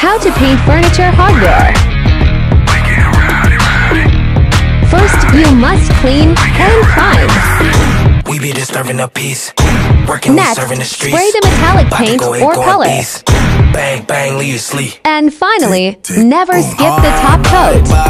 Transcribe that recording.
How to paint furniture hardware. First, you must clean and prime. We be disturbing the peace. Working, Next, serving the streets. spray the metallic paint go or color. Bang, bang, leave you sleep. And finally, never skip the top coat.